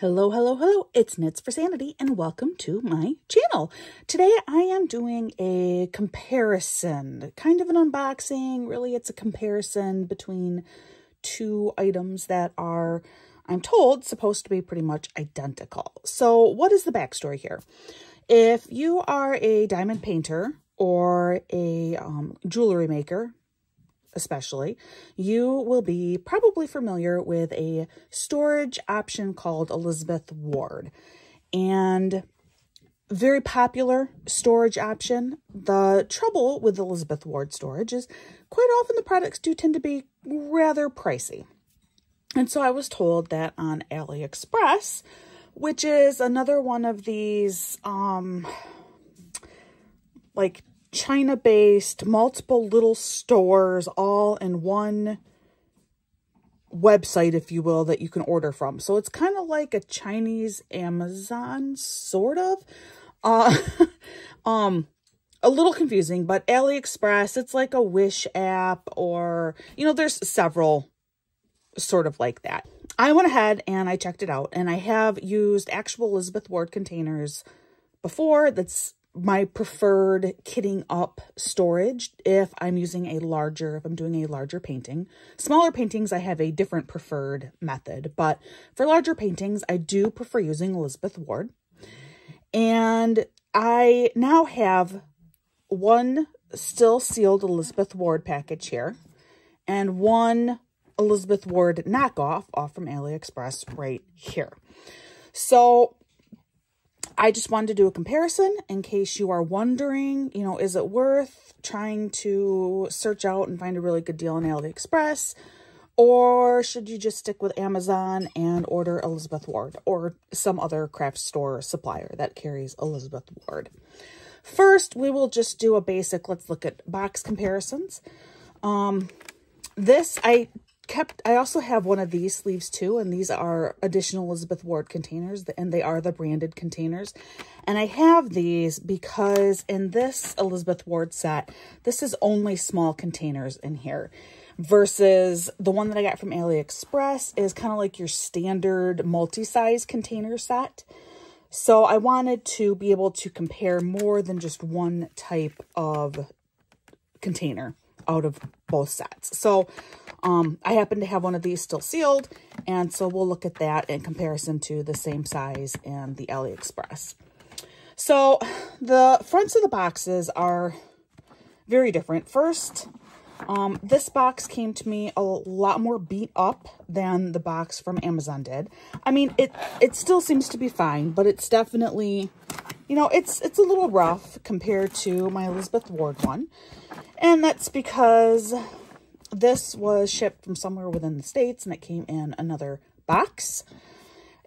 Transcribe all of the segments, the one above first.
Hello, hello, hello. It's Knits for Sanity and welcome to my channel. Today I am doing a comparison, kind of an unboxing. Really, it's a comparison between two items that are, I'm told, supposed to be pretty much identical. So what is the backstory here? If you are a diamond painter or a um, jewelry maker, especially, you will be probably familiar with a storage option called Elizabeth Ward. And very popular storage option. The trouble with Elizabeth Ward storage is quite often the products do tend to be rather pricey. And so I was told that on AliExpress, which is another one of these um like China-based, multiple little stores all in one website, if you will, that you can order from. So it's kind of like a Chinese Amazon, sort of. Uh, um, a little confusing, but AliExpress, it's like a Wish app or, you know, there's several sort of like that. I went ahead and I checked it out and I have used actual Elizabeth Ward containers before. That's my preferred kitting up storage if I'm using a larger, if I'm doing a larger painting. Smaller paintings, I have a different preferred method, but for larger paintings, I do prefer using Elizabeth Ward. And I now have one still sealed Elizabeth Ward package here and one Elizabeth Ward knockoff off from AliExpress right here. So I just wanted to do a comparison in case you are wondering, you know, is it worth trying to search out and find a really good deal on AliExpress? Or should you just stick with Amazon and order Elizabeth Ward or some other craft store supplier that carries Elizabeth Ward? First, we will just do a basic, let's look at box comparisons. Um, this, I kept, I also have one of these sleeves too, and these are additional Elizabeth Ward containers, and they are the branded containers. And I have these because in this Elizabeth Ward set, this is only small containers in here versus the one that I got from AliExpress is kind of like your standard multi-size container set. So I wanted to be able to compare more than just one type of container out of both sets. So um, I happen to have one of these still sealed, and so we'll look at that in comparison to the same size in the AliExpress. So the fronts of the boxes are very different. First, um, this box came to me a lot more beat up than the box from Amazon did. I mean, it it still seems to be fine, but it's definitely, you know, it's it's a little rough compared to my Elizabeth Ward one. And that's because this was shipped from somewhere within the States and it came in another box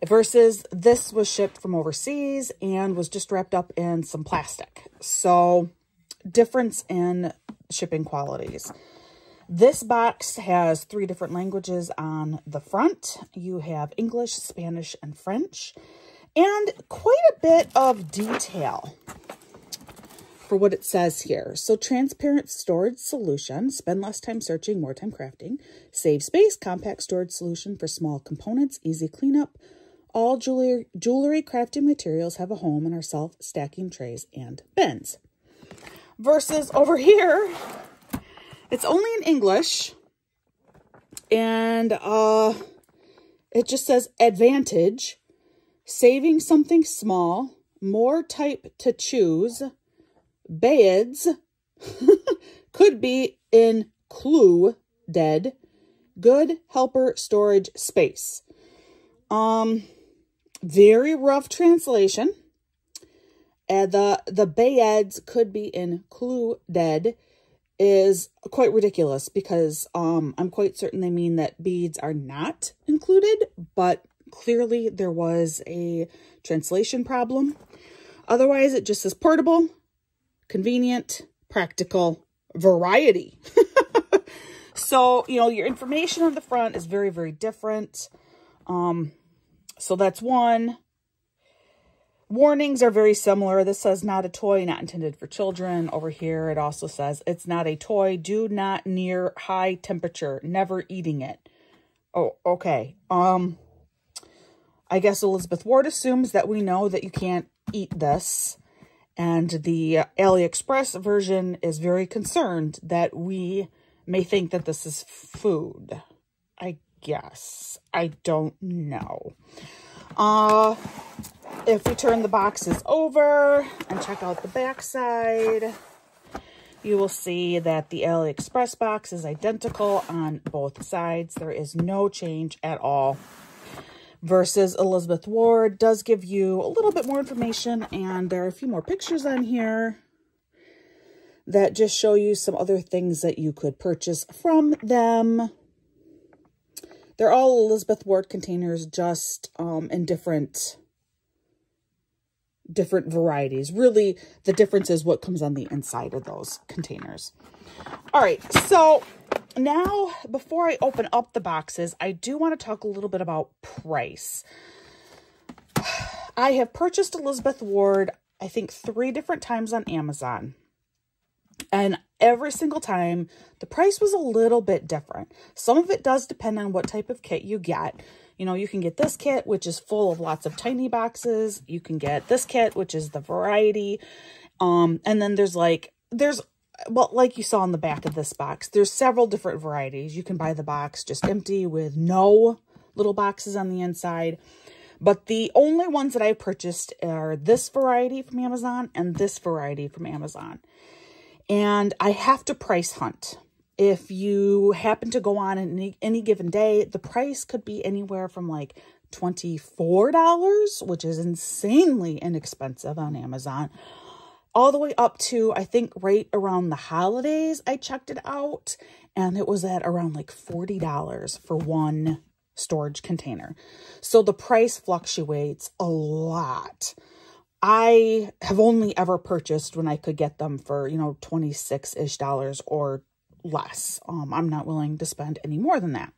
versus this was shipped from overseas and was just wrapped up in some plastic. So difference in shipping qualities. This box has three different languages on the front. You have English, Spanish, and French, and quite a bit of detail for what it says here. So transparent storage solution, spend less time searching, more time crafting, save space, compact storage solution for small components, easy cleanup. All jewelry, jewelry crafting materials have a home in our self-stacking trays and bins. Versus over here, it's only in English. And uh, it just says advantage, saving something small, more type to choose, beds could be in clue dead good helper storage space. Um very rough translation. And the the beds could be in clue dead is quite ridiculous because um i'm quite certain they mean that beads are not included but clearly there was a translation problem otherwise it just says portable convenient, practical, variety. so, you know, your information on the front is very, very different. Um, so that's one. Warnings are very similar. This says not a toy, not intended for children. Over here, it also says it's not a toy. Do not near high temperature. Never eating it. Oh, okay. Um, I guess Elizabeth Ward assumes that we know that you can't eat this. And the AliExpress version is very concerned that we may think that this is food. I guess. I don't know. Uh, if we turn the boxes over and check out the back side, you will see that the AliExpress box is identical on both sides. There is no change at all. Versus Elizabeth Ward does give you a little bit more information and there are a few more pictures on here that just show you some other things that you could purchase from them. They're all Elizabeth Ward containers, just um, in different different varieties. Really, the difference is what comes on the inside of those containers. All right, so now before I open up the boxes, I do want to talk a little bit about price. I have purchased Elizabeth Ward, I think, three different times on Amazon. And every single time, the price was a little bit different. Some of it does depend on what type of kit you get. You know, you can get this kit, which is full of lots of tiny boxes. You can get this kit, which is the variety. Um, and then there's like, there's, well, like you saw in the back of this box, there's several different varieties. You can buy the box just empty with no little boxes on the inside. But the only ones that I purchased are this variety from Amazon and this variety from Amazon. And I have to price hunt. If you happen to go on any, any given day, the price could be anywhere from like $24, which is insanely inexpensive on Amazon, all the way up to, I think, right around the holidays, I checked it out, and it was at around like $40 for one storage container. So the price fluctuates a lot. I have only ever purchased when I could get them for, you know, 26-ish dollars or less. Um, I'm not willing to spend any more than that.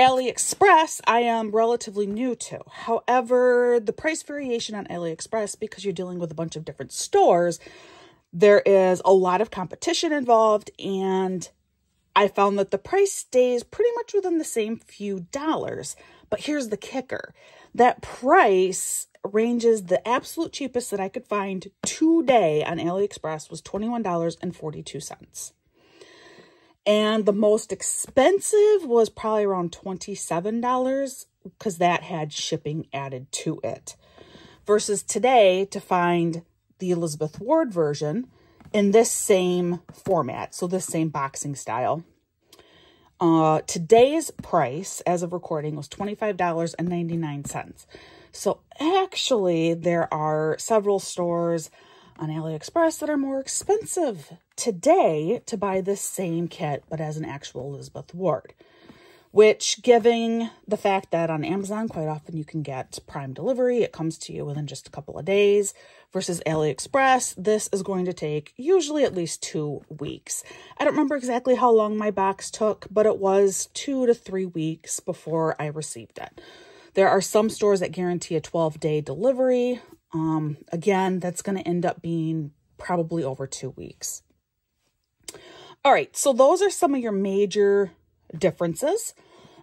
AliExpress, I am relatively new to. However, the price variation on AliExpress, because you're dealing with a bunch of different stores, there is a lot of competition involved, and I found that the price stays pretty much within the same few dollars. But here's the kicker that price ranges the absolute cheapest that I could find today on AliExpress was $21.42. And the most expensive was probably around $27 because that had shipping added to it. Versus today to find the Elizabeth Ward version in this same format, so this same boxing style. Uh, today's price as of recording was $25.99. So actually, there are several stores on AliExpress that are more expensive today to buy this same kit, but as an actual Elizabeth Ward. Which, giving the fact that on Amazon, quite often you can get prime delivery, it comes to you within just a couple of days, versus AliExpress, this is going to take usually at least two weeks. I don't remember exactly how long my box took, but it was two to three weeks before I received it. There are some stores that guarantee a 12 day delivery. Um, again, that's going to end up being probably over two weeks. All right, so those are some of your major differences.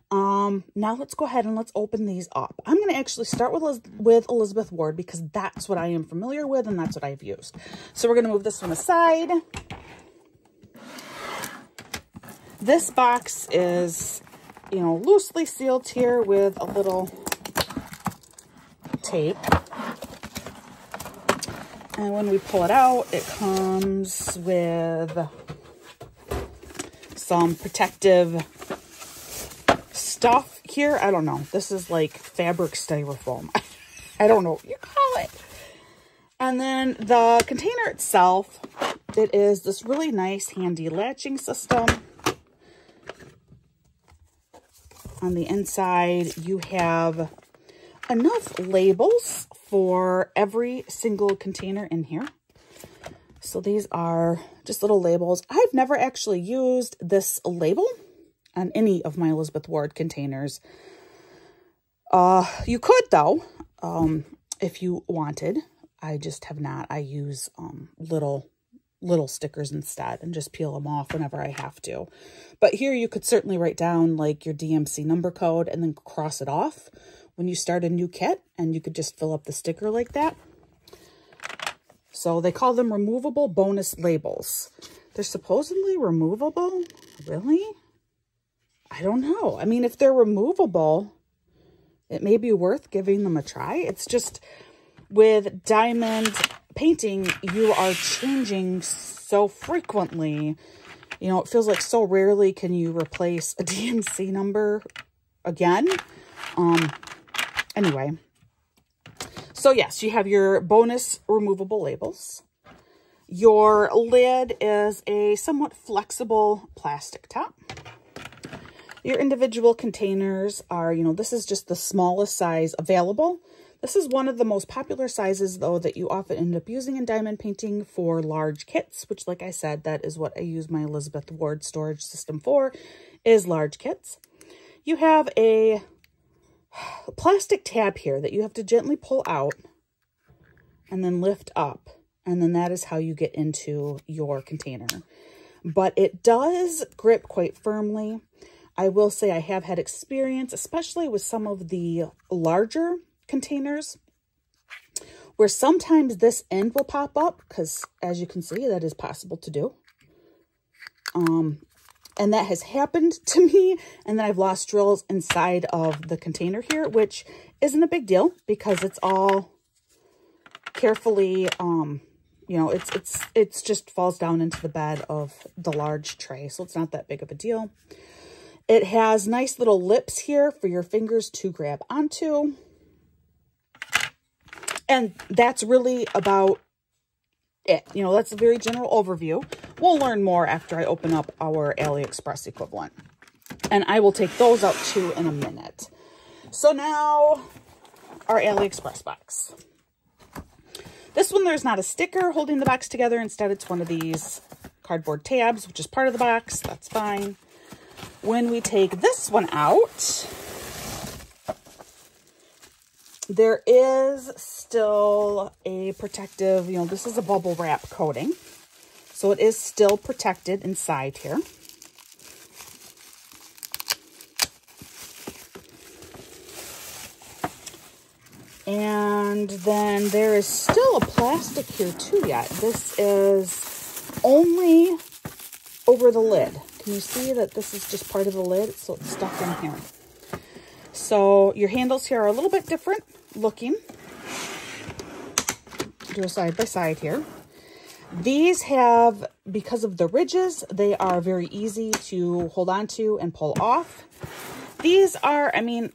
Um, now let's go ahead and let's open these up. I'm going to actually start with, with Elizabeth Ward because that's what I am familiar with and that's what I've used. So we're going to move this one aside. This box is you know, loosely sealed here with a little tape. And when we pull it out, it comes with some protective stuff here. I don't know. This is like fabric styrofoam. I don't know what you call it. And then the container itself, it is this really nice handy latching system. On the inside, you have enough labels for every single container in here. So these are just little labels. I've never actually used this label on any of my Elizabeth Ward containers. Uh, you could though, um, if you wanted. I just have not. I use um, little little stickers instead and just peel them off whenever I have to. But here you could certainly write down like your DMC number code and then cross it off when you start a new kit and you could just fill up the sticker like that. So they call them removable bonus labels. They're supposedly removable? Really? I don't know. I mean, if they're removable, it may be worth giving them a try. It's just with diamond painting, you are changing so frequently. You know, it feels like so rarely can you replace a DMC number again. Um, anyway. So yes, you have your bonus removable labels. Your lid is a somewhat flexible plastic top. Your individual containers are, you know, this is just the smallest size available. This is one of the most popular sizes, though, that you often end up using in diamond painting for large kits, which, like I said, that is what I use my Elizabeth Ward storage system for, is large kits. You have a plastic tab here that you have to gently pull out and then lift up. And then that is how you get into your container. But it does grip quite firmly. I will say I have had experience, especially with some of the larger containers where sometimes this end will pop up because as you can see, that is possible to do. Um, and that has happened to me. And then I've lost drills inside of the container here, which isn't a big deal because it's all carefully, um, you know, it's, it's, it's just falls down into the bed of the large tray. So it's not that big of a deal. It has nice little lips here for your fingers to grab onto. And that's really about it. You know, that's a very general overview. We'll learn more after I open up our AliExpress equivalent. And I will take those out too in a minute. So now, our AliExpress box. This one, there's not a sticker holding the box together. Instead, it's one of these cardboard tabs, which is part of the box. That's fine. When we take this one out, there is still a protective, you know, this is a bubble wrap coating. So it is still protected inside here. And then there is still a plastic here too yet. This is only over the lid. Can you see that this is just part of the lid? So it's stuck in here. So your handles here are a little bit different looking. Do a side by side here. These have, because of the ridges, they are very easy to hold on to and pull off. These are, I mean,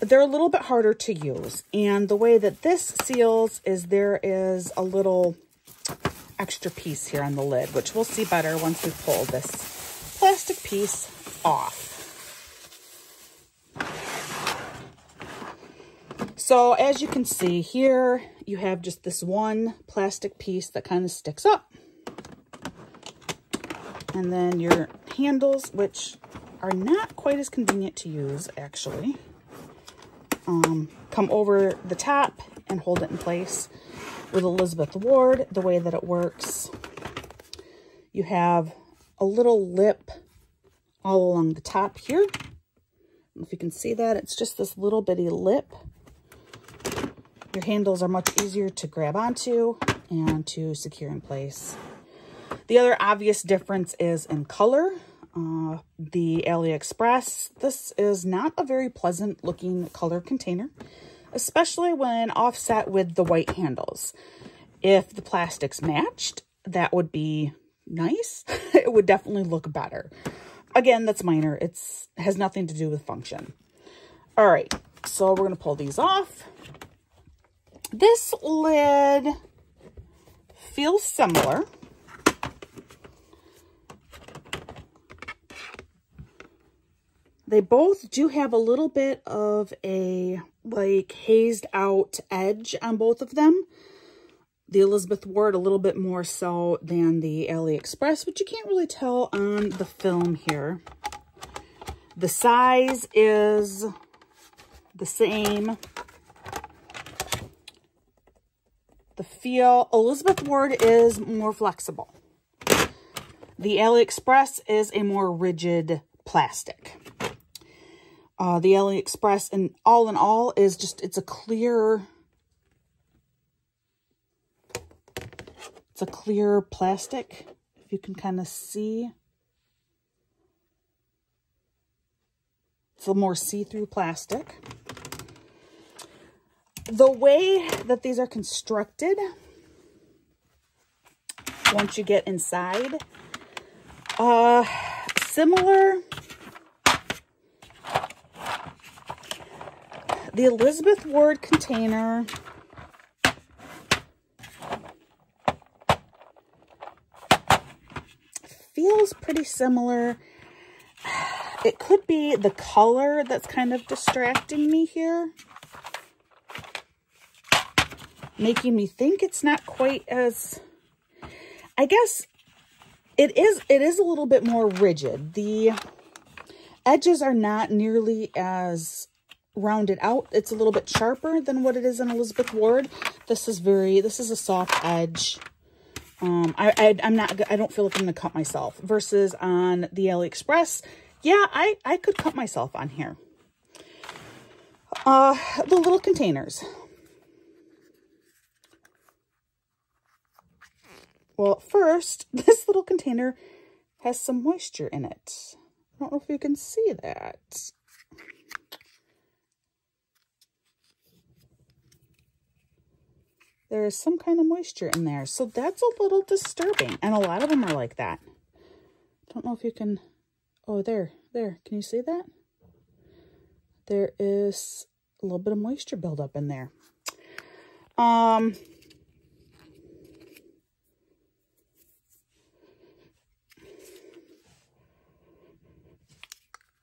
they're a little bit harder to use. And the way that this seals is there is a little extra piece here on the lid, which we'll see better once we pull this plastic piece off. So as you can see here, you have just this one plastic piece that kind of sticks up. And then your handles, which are not quite as convenient to use, actually, um, come over the top and hold it in place. With Elizabeth Ward, the way that it works, you have a little lip all along the top here. if you can see that, it's just this little bitty lip your handles are much easier to grab onto and to secure in place. The other obvious difference is in color. Uh, the AliExpress, this is not a very pleasant looking color container, especially when offset with the white handles. If the plastics matched, that would be nice. it would definitely look better. Again, that's minor. It's has nothing to do with function. All right, so we're going to pull these off. This lid feels similar. They both do have a little bit of a like hazed out edge on both of them. The Elizabeth Ward a little bit more so than the AliExpress, which you can't really tell on the film here. The size is the same. The feel, Elizabeth Ward is more flexible. The AliExpress is a more rigid plastic. uh, the AliExpress. And all in all is just, it's a clear, it's a clear plastic. If you can kind of see. It's a more see-through plastic. The way that these are constructed, once you get inside, uh, similar the Elizabeth Ward container feels pretty similar. It could be the color that's kind of distracting me here. Making me think it's not quite as... I guess it is, it is a little bit more rigid. The edges are not nearly as rounded out. It's a little bit sharper than what it is in Elizabeth Ward. This is very, this is a soft edge. Um, I, I, I'm not, I don't feel like I'm going to cut myself versus on the AliExpress. Yeah, I, I could cut myself on here. Uh, the little containers. Well, first, this little container has some moisture in it. I don't know if you can see that. there is some kind of moisture in there. So that's a little disturbing. And a lot of them are like that. Don't know if you can... Oh, there. There. Can you see that? There is a little bit of moisture buildup in there. Um,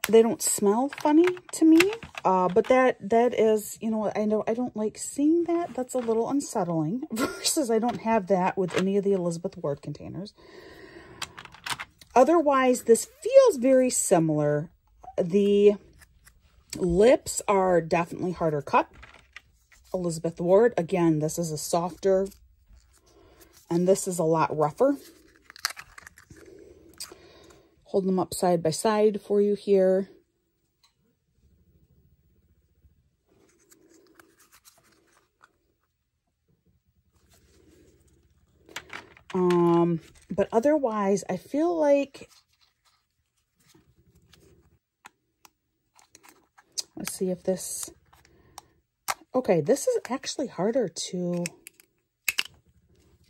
they don't smell funny to me. Uh, but that that is, you know, I know I don't like seeing that. That's a little unsettling versus I don't have that with any of the Elizabeth Ward containers. Otherwise, this feels very similar. The lips are definitely harder cut. Elizabeth Ward, again, this is a softer and this is a lot rougher hold them up side by side for you here. Um, but otherwise, I feel like, let's see if this, okay, this is actually harder to,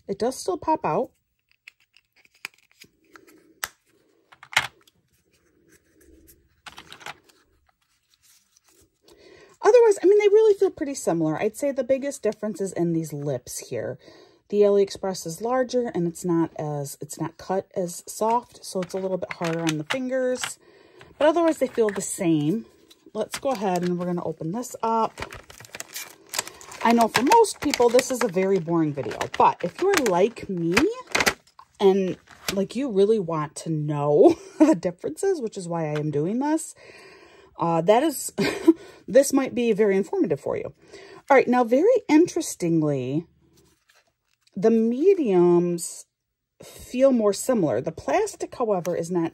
it does still pop out. I mean, they really feel pretty similar. I'd say the biggest difference is in these lips here. The AliExpress is larger and it's not as, it's not cut as soft, so it's a little bit harder on the fingers. But otherwise, they feel the same. Let's go ahead and we're going to open this up. I know for most people, this is a very boring video. But if you're like me and like you really want to know the differences, which is why I am doing this, uh, that is, this might be very informative for you. All right, now very interestingly, the mediums feel more similar. The plastic, however, is not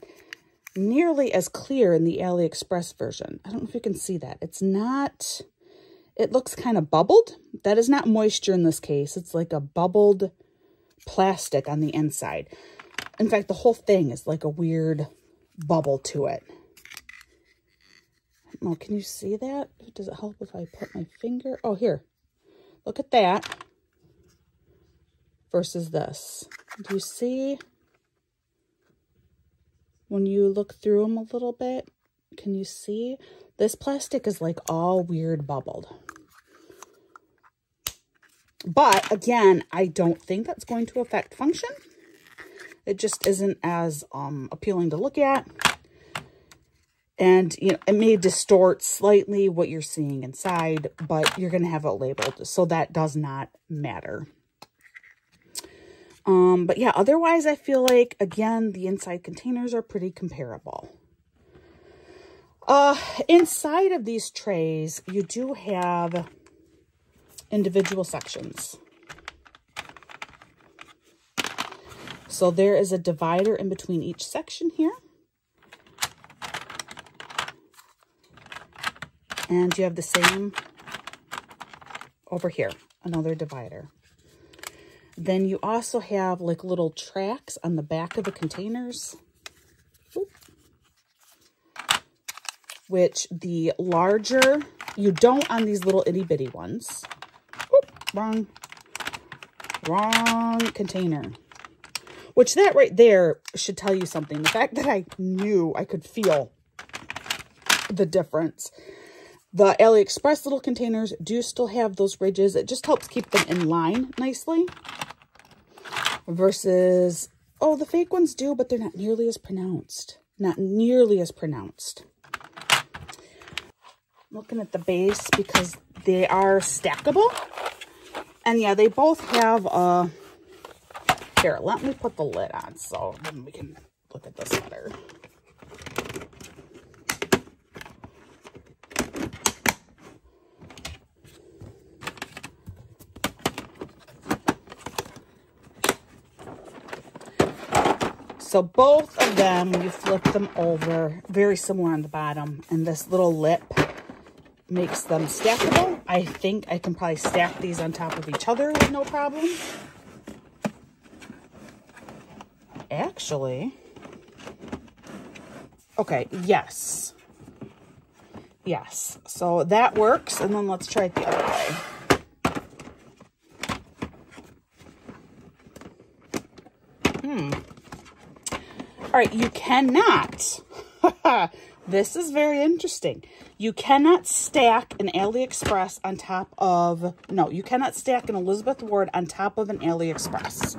nearly as clear in the AliExpress version. I don't know if you can see that. It's not, it looks kind of bubbled. That is not moisture in this case. It's like a bubbled plastic on the inside. In fact, the whole thing is like a weird bubble to it. Oh, can you see that? Does it help if I put my finger? Oh, here. Look at that versus this. Do you see when you look through them a little bit? Can you see? This plastic is like all weird bubbled. But again, I don't think that's going to affect function. It just isn't as um, appealing to look at. And, you know, it may distort slightly what you're seeing inside, but you're going to have it labeled. So that does not matter. Um, but yeah, otherwise I feel like, again, the inside containers are pretty comparable. Uh, inside of these trays, you do have individual sections. So there is a divider in between each section here. And you have the same over here, another divider. Then you also have like little tracks on the back of the containers. Which the larger, you don't on these little itty bitty ones. Oop, wrong, wrong container. Which that right there should tell you something. The fact that I knew I could feel the difference. The AliExpress little containers do still have those ridges. It just helps keep them in line nicely. Versus, oh, the fake ones do, but they're not nearly as pronounced. Not nearly as pronounced. looking at the base because they are stackable. And yeah, they both have a... Here, let me put the lid on so then we can look at this better. So both of them, you flip them over, very similar on the bottom, and this little lip makes them stackable. I think I can probably stack these on top of each other with no problem. Actually, okay, yes. Yes, so that works, and then let's try it the other way. Hmm. All right, you cannot, this is very interesting. You cannot stack an AliExpress on top of, no, you cannot stack an Elizabeth Ward on top of an AliExpress.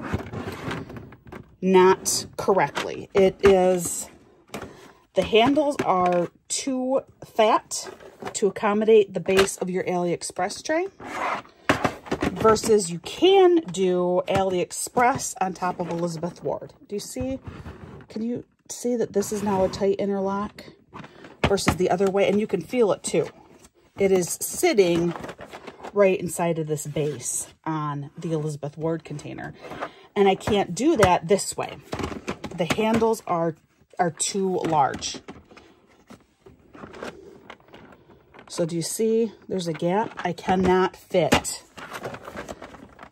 Not correctly. It is, the handles are too fat to accommodate the base of your AliExpress tray versus you can do AliExpress on top of Elizabeth Ward. Do you see? Can you see that this is now a tight interlock versus the other way? And you can feel it too. It is sitting right inside of this base on the Elizabeth Ward container. And I can't do that this way. The handles are, are too large. So do you see there's a gap? I cannot fit.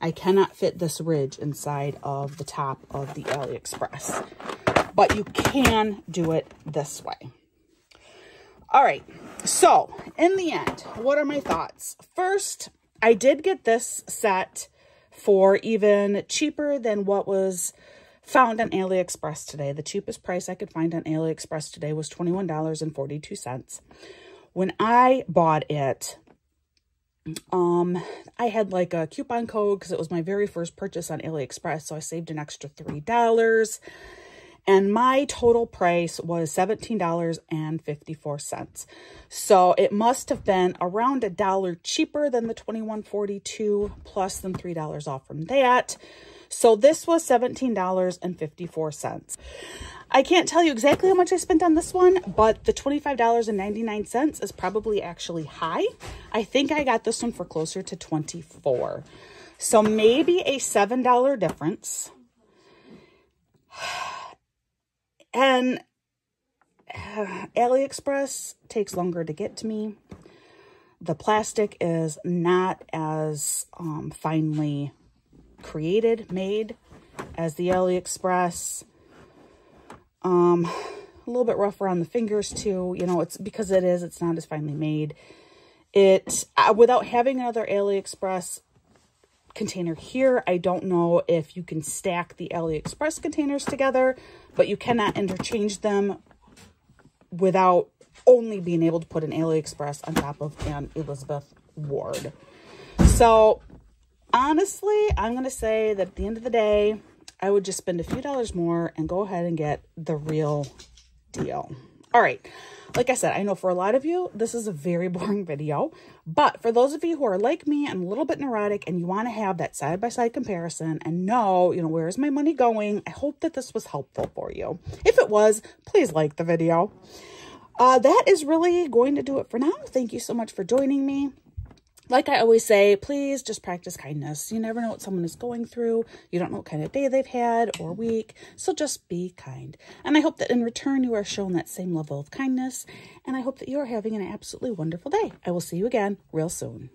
I cannot fit this ridge inside of the top of the AliExpress but you can do it this way. All right, so in the end, what are my thoughts? First, I did get this set for even cheaper than what was found on AliExpress today. The cheapest price I could find on AliExpress today was $21.42. When I bought it, um, I had like a coupon code because it was my very first purchase on AliExpress, so I saved an extra $3 and my total price was $17.54. So it must have been around a dollar cheaper than the $21.42 plus than $3 off from that. So this was $17.54. I can't tell you exactly how much I spent on this one, but the $25.99 is probably actually high. I think I got this one for closer to 24 So maybe a $7 difference. And uh, AliExpress takes longer to get to me. The plastic is not as um, finely created, made as the AliExpress. Um, a little bit rough around the fingers too. You know, it's because it is, it's not as finely made. It, uh, without having another AliExpress container here. I don't know if you can stack the AliExpress containers together, but you cannot interchange them without only being able to put an AliExpress on top of an Elizabeth Ward. So honestly, I'm going to say that at the end of the day, I would just spend a few dollars more and go ahead and get the real deal. All right like I said, I know for a lot of you, this is a very boring video, but for those of you who are like me and a little bit neurotic and you want to have that side-by-side -side comparison and know, you know, where is my money going? I hope that this was helpful for you. If it was, please like the video. Uh, that is really going to do it for now. Thank you so much for joining me. Like I always say, please just practice kindness. You never know what someone is going through. You don't know what kind of day they've had or week. So just be kind. And I hope that in return, you are shown that same level of kindness. And I hope that you are having an absolutely wonderful day. I will see you again real soon.